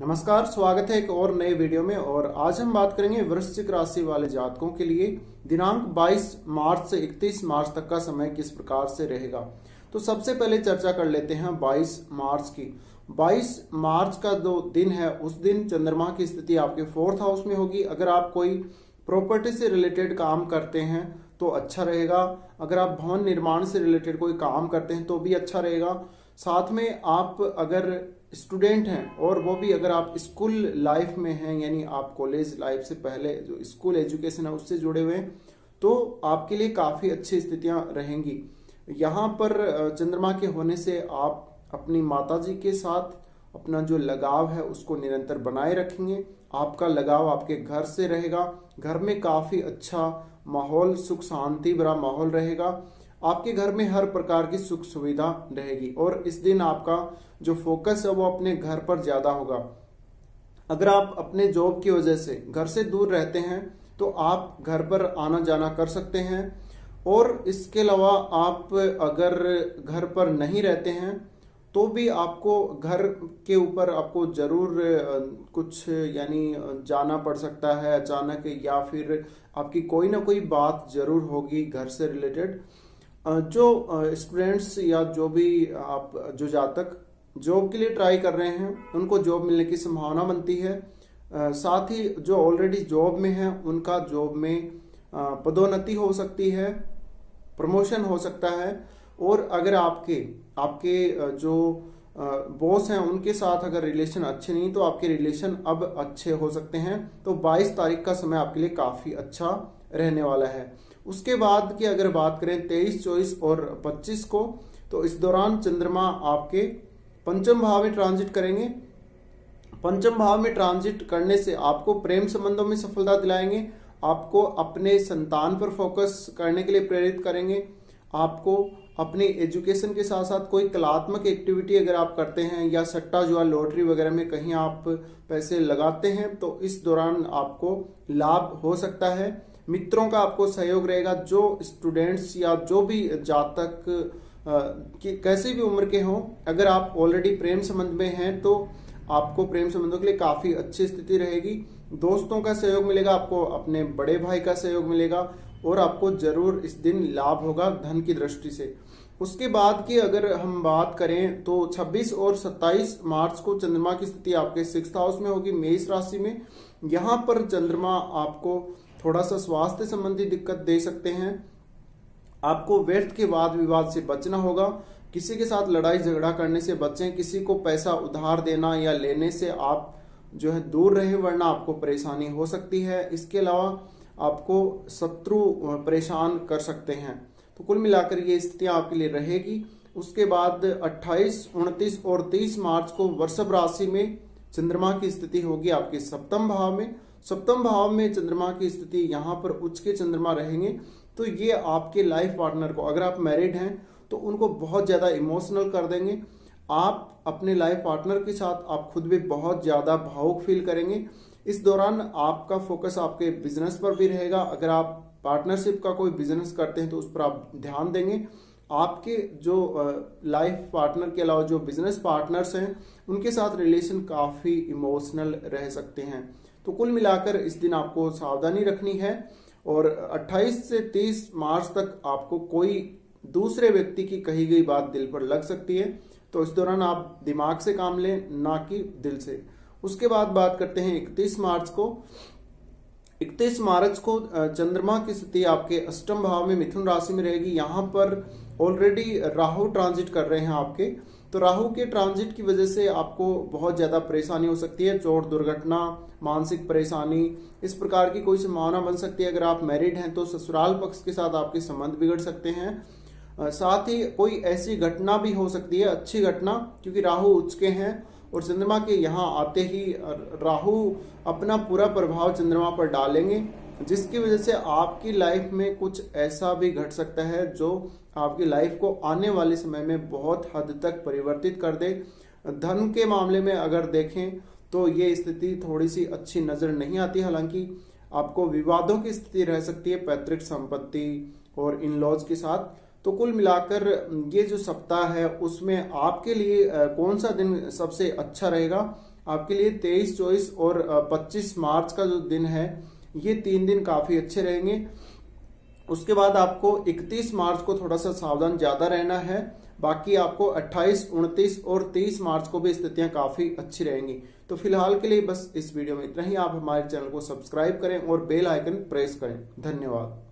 नमस्कार, स्वागत है एक और नए वीडियो में और आज हम बात करेंगे वृश्चिक राशि वाले जातकों के लिए। दिनांक 22 मार्च से 31 मार्च तक का समय किस प्रकार से रहेगा? तो सबसे पहले चर्चा कर लेते हैं 22 मार्च की। 22 मार्च का जो दिन है, उस दिन चंद्रमा की स्थिति आपके फोर्थ हाउस में होगी। अगर आप कोई प्रॉपर्टी से रिलेटेड काम करते हैं तो अच्छा रहेगा। अगर आप भवन निर्माण से रिलेटेड कोई काम करते हैं तो भी अच्छा रहेगा। साथ में आप अगर स्टूडेंट हैं और वो भी अगर आप स्कूल लाइफ में हैं, यानी आप कॉलेज लाइफ से पहले जो स्कूल एजुकेशन है उससे जुड़े हुए हैं तो आपके लिए काफ़ी अच्छी स्थितियाँ रहेंगी। यहाँ पर चंद्रमा के होने से आप अपनी माता जी के साथ अपना जो लगाव है उसको निरंतर बनाए रखेंगे। आपका लगाव आपके घर से रहेगा। घर में काफ़ी अच्छा माहौल, सुख शांति भरा माहौल रहेगा। आपके घर में हर प्रकार की सुख सुविधा रहेगी और इस दिन आपका जो फोकस है वो अपने घर पर ज़्यादा होगा। अगर आप अपने जॉब की वजह से घर से दूर रहते हैं तो आप घर पर आना जाना कर सकते हैं। और इसके अलावा आप अगर घर पर नहीं रहते हैं तो भी आपको घर के ऊपर आपको ज़रूर कुछ, यानी जाना पड़ सकता है अचानक या फिर आपकी कोई ना कोई बात ज़रूर होगी घर से रिलेटेड जो स्टूडेंट्स या जो भी आप, जो जातक जॉब के लिए ट्राई कर रहे हैं, उनको जॉब मिलने की संभावना बनती है। साथ ही जो ऑलरेडी जॉब में है, उनका जॉब में पदोन्नति हो सकती है प्रमोशन हो सकता है। और अगर आपके आपके जो बॉस हैं, उनके साथ अगर रिलेशन अच्छे नहीं तो आपके रिलेशन अब अच्छे हो सकते हैं। तो 22 तारीख का समय आपके लिए काफ़ी अच्छा रहने वाला है। उसके बाद की अगर बात करें 23, 24 और 25 को तो इस दौरान चंद्रमा आपके पंचम भाव में ट्रांजिट करेंगे। पंचम भाव में ट्रांजिट करने से आपको प्रेम संबंधों में सफलता दिलाएँगे। आपको अपने संतान पर फोकस करने के लिए प्रेरित करेंगे। आपको अपनी एजुकेशन के साथ साथ कोई कलात्मक एक्टिविटी अगर आप करते हैं या सट्टा जुआ लॉटरी वगैरह में कहीं आप पैसे लगाते हैं तो इस दौरान आपको लाभ हो सकता है। मित्रों का आपको सहयोग रहेगा, जो स्टूडेंट्स या जो भी जातक कि कैसे भी उम्र के हों, अगर आप ऑलरेडी प्रेम संबंध में हैं तो आपको प्रेम संबंधों के लिए काफ़ी अच्छी स्थिति रहेगी। दोस्तों का सहयोग मिलेगा, आपको अपने बड़े भाई का सहयोग मिलेगा, और आपको ज़रूर इस दिन लाभ होगा धन की दृष्टि से। उसके बाद की अगर हम बात करें तो 26 और 27 मार्च को चंद्रमा की स्थिति आपके सिक्स हाउस में होगी, मेष राशि में। यहाँ पर चंद्रमा आपको थोड़ा सा स्वास्थ्य संबंधी दिक्कत दे सकते हैं। आपको व्यर्थ के वाद विवाद से बचना होगा। किसी के साथ लड़ाई झगड़ा करने से बचें। किसी को पैसा उधार देना या लेने से आप जो है दूर रहे वरना आपको परेशानी हो सकती है। इसके अलावा आपको शत्रु परेशान कर सकते हैं। तो कुल मिलाकर ये स्थितियाँ आपके लिए रहेगी। उसके बाद 28, 29 और 30 मार्च को वृषभ राशि में चंद्रमा की स्थिति होगी आपके सप्तम भाव में। सप्तम भाव में चंद्रमा की स्थिति यहाँ पर उच्च के चंद्रमा रहेंगे तो ये आपके लाइफ पार्टनर को, अगर आप मैरिड हैं तो उनको बहुत ज़्यादा इमोशनल कर देंगे। आप अपने लाइफ पार्टनर के साथ आप खुद भी बहुत ज़्यादा भावुक फील करेंगे। इस दौरान आपका फोकस आपके बिज़नेस पर भी रहेगा। अगर आप पार्टनरशिप का कोई बिज़नेस करते हैं तो उस पर आप ध्यान देंगे। आपके जो लाइफ पार्टनर के अलावा जो बिज़नेस पार्टनर्स हैं, उनके साथ रिलेशन काफ़ी इमोशनल रह सकते हैं। तो कुल मिलाकर इस दिन आपको सावधानी रखनी है और 28 से 30 मार्च तक आपको कोई दूसरे व्यक्ति की कही गई बात दिल पर लग सकती है। तो इस दौरान आप दिमाग से काम लें, ना कि दिल से। उसके बाद बात करते हैं 31 मार्च को। 31 मार्च को चंद्रमा की स्थिति आपके अष्टम भाव में मिथुन राशि में रहेगी। यहाँ पर ऑलरेडी राहु ट्रांजिट कर रहे हैं आपके। तो राहु के ट्रांजिट की वजह से आपको बहुत ज़्यादा परेशानी हो सकती है, चोट, दुर्घटना, मानसिक परेशानी, इस प्रकार की कोई संभावना बन सकती है। अगर आप मैरिड हैं तो ससुराल पक्ष के साथ आपके संबंध बिगड़ सकते हैं। साथ ही कोई ऐसी घटना भी हो सकती है, अच्छी घटना, क्योंकि राहु उच्च के हैं और चंद्रमा के यहाँ आते ही राहु अपना पूरा प्रभाव चंद्रमा पर डालेंगे। जिसकी वजह से आपकी लाइफ में कुछ ऐसा भी घट सकता है जो आपकी लाइफ को आने वाले समय में बहुत हद तक परिवर्तित कर दे। धन के मामले में अगर देखें तो ये स्थिति थोड़ी सी अच्छी नज़र नहीं आती। हालाँकि आपको विवादों की स्थिति रह सकती है, पैतृक संपत्ति और इन लॉज के साथ। तो कुल मिलाकर ये जो सप्ताह है, उसमें आपके लिए कौन सा दिन सबसे अच्छा रहेगा? आपके लिए तेईस, चौबीस और पच्चीस मार्च का जो दिन है ये तीन दिन काफ़ी अच्छे रहेंगे। उसके बाद आपको 31 मार्च को थोड़ा सा सावधान ज़्यादा रहना है। बाकी आपको 28, 29 और 30 मार्च को भी स्थितियाँ काफ़ी अच्छी रहेंगी। तो फ़िलहाल के लिए बस इस वीडियो में इतना ही। आप हमारे चैनल को सब्सक्राइब करें और बेल आइकन प्रेस करें। धन्यवाद।